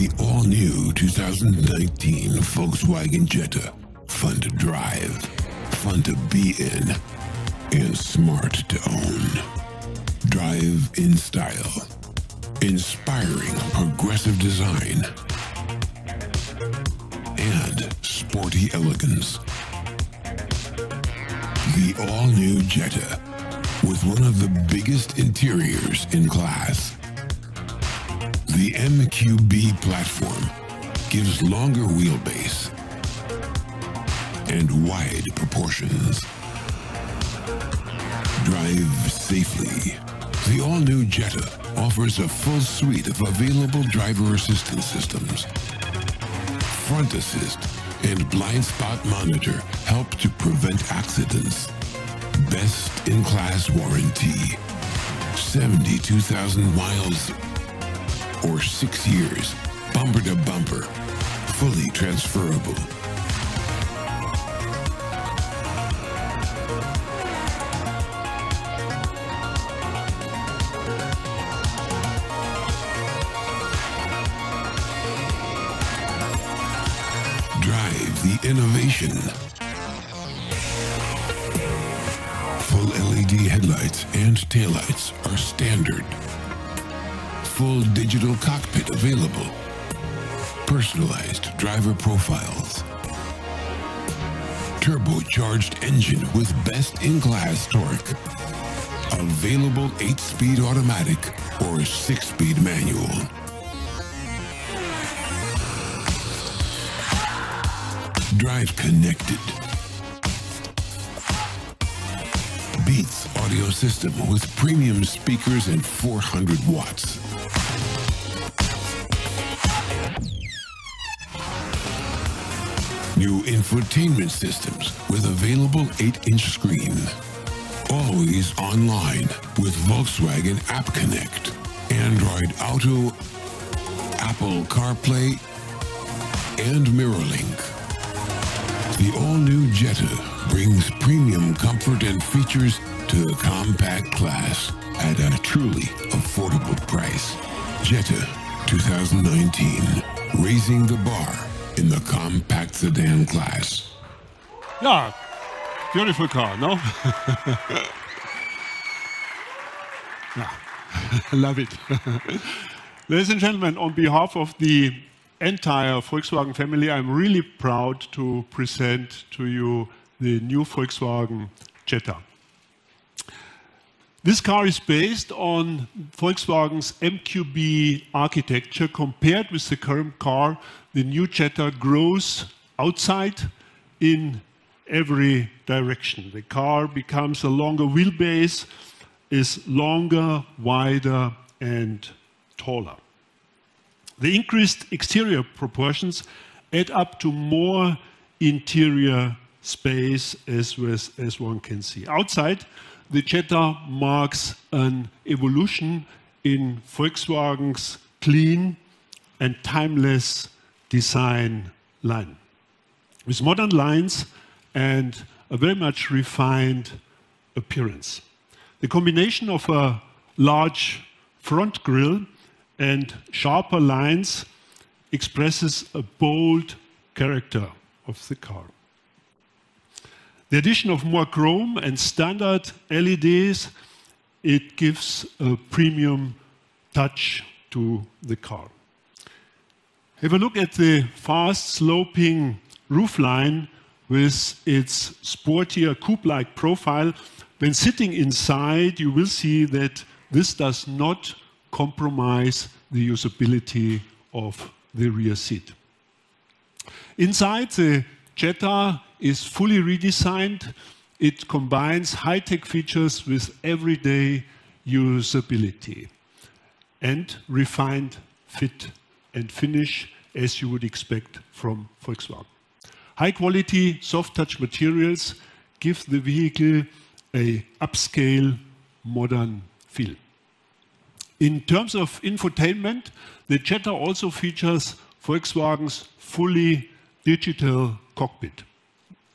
The all-new 2019 Volkswagen Jetta. Fun to drive, fun to be in, and smart to own. Drive in style. Inspiring progressive design. And sporty elegance. The all-new Jetta with one of the biggest interiors in class. The MQB platform gives longer wheelbase and wide proportions. Drive safely. The all-new Jetta offers a full suite of available driver assistance systems. Front assist and blind spot monitor help to prevent accidents. Best in class warranty. 72,000 miles or six years, bumper to bumper, fully transferable. Drive the innovation. Full LED headlights and taillights are standard. Full digital cockpit available. Personalized driver profiles. Turbocharged engine with best-in-class torque. Available 8-speed automatic or 6-speed manual. Drive connected. Beats audio system with premium speakers and 400 watts. New infotainment systems with available 8-inch screen. Always online with Volkswagen App Connect, Android Auto, Apple CarPlay, and MirrorLink. The all-new Jetta brings premium comfort and features to the compact class at a truly affordable price. Jetta 2019, raising the bar in the compact sedan class. Yeah, beautiful car, no? yeah, love it. Ladies and gentlemen, on behalf of the entire Volkswagen family, I'm really proud to present to you the new Volkswagen Jetta. This car is based on Volkswagen's MQB architecture. Compared with the current car, the new Jetta grows outside in every direction. The car becomes a longer wheelbase, is longer, wider, and taller. The increased exterior proportions add up to more interior space as, as one can see. Outside, the Jetta marks an evolution in Volkswagen's clean and timeless design line. With modern lines and a very much refined appearance. The combination of a large front grille and sharper lines expresses a bold character of the car. The addition of more chrome and standard LEDs, it gives a premium touch to the car. Have a look at the fast sloping roofline with its sportier coupe-like profile. When sitting inside, you will see that this does not compromise the usability of the rear seat. Inside, the Jetta is fully redesigned. It combines high-tech features with everyday usability and refined fit and finish as you would expect from Volkswagen. High quality soft touch materials give the vehicle a upscale modern feel. In terms of infotainment, the Jetta also features Volkswagen's fully digital cockpit.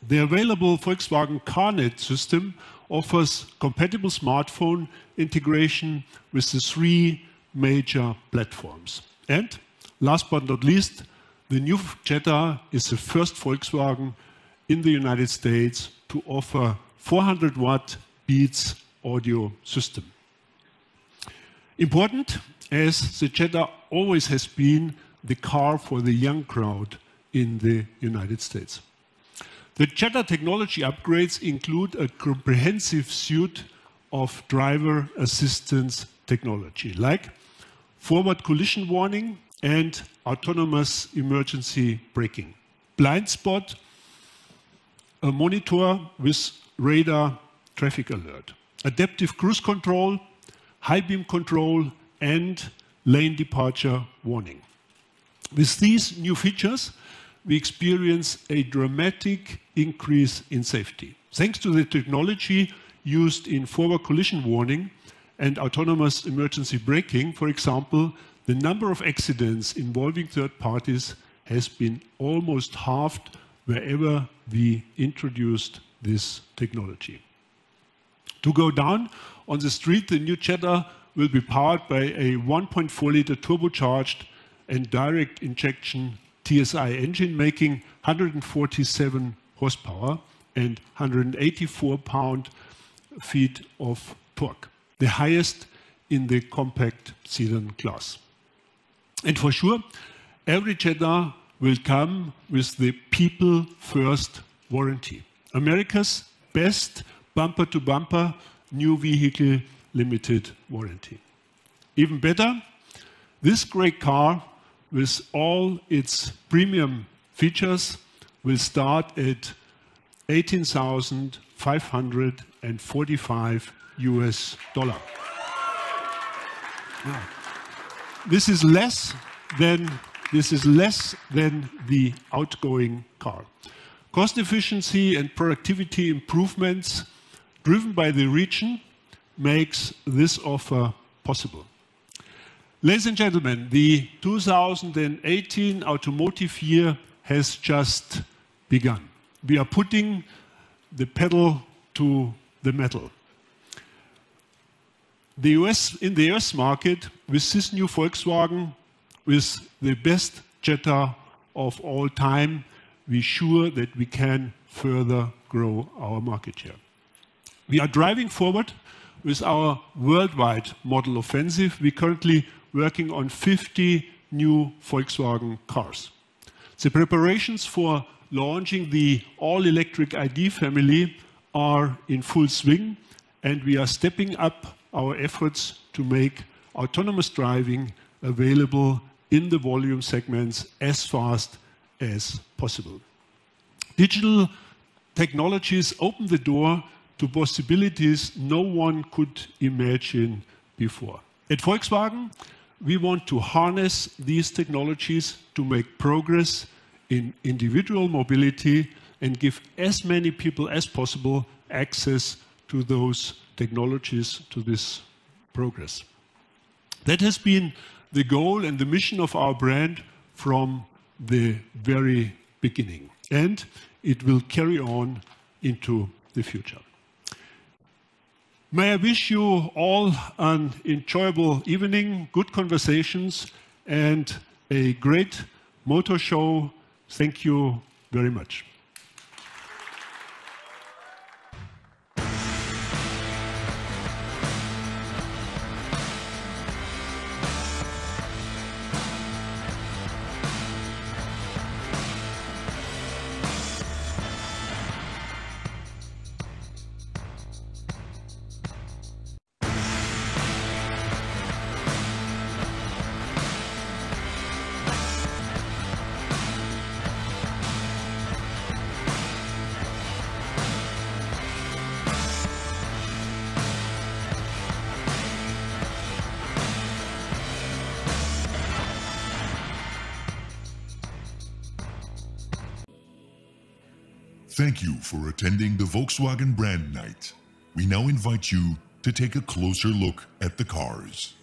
The available Volkswagen CarNet system offers compatible smartphone integration with the three major platforms. And last but not least, the new Jetta is the first Volkswagen in the United States to offer 400 watt Beats audio system. Important as the Jetta always has been the car for the young crowd in the United States. The Jetta technology upgrades include a comprehensive suite of driver assistance technology, like forward collision warning and autonomous emergency braking, blind spot, a monitor with radar traffic alert, adaptive cruise control, high beam control, and lane departure warning. With these new features, we experience a dramatic increase in safety. Thanks to the technology used in forward collision warning and autonomous emergency braking, for example, the number of accidents involving third parties has been almost halved wherever we introduced this technology. To go down on the street, the new Jetta will be powered by a 1.4 liter turbocharged and direct injection TSI engine, making 147 horsepower and 184 pound feet of torque, the highest in the compact sedan class. And for sure, every Jetta will come with the people first warranty. America's best bumper to bumper new vehicle limited warranty. Even better, this great car with all its premium features will start at 18,545 US dollar. This is less than this is less than the outgoing car. Cost efficiency and productivity improvements driven by the region makes this offer possible. Ladies and gentlemen, the 2018 automotive year has just begun. We are putting the pedal to the metal. The US, in the US market, with this new Volkswagen, with the best Jetta of all time, we're sure that we can further grow our market share. We are driving forward with our worldwide model offensive. We're currently working on 50 new Volkswagen cars. The preparations for launching the all-electric ID family are in full swing, and we are stepping up our efforts to make autonomous driving available in the volume segments as fast as possible. Digital technologies open the door to possibilities no one could imagine before. At Volkswagen, we want to harness these technologies to make progress in individual mobility and give as many people as possible access to those technologies, to this progress. That has been the goal and the mission of our brand from the very beginning, and it will carry on into the future. May I wish you all an enjoyable evening, good conversations, and a great motor show. Thank you very much. Thank you for attending the Volkswagen Brand Night. We now invite you to take a closer look at the cars.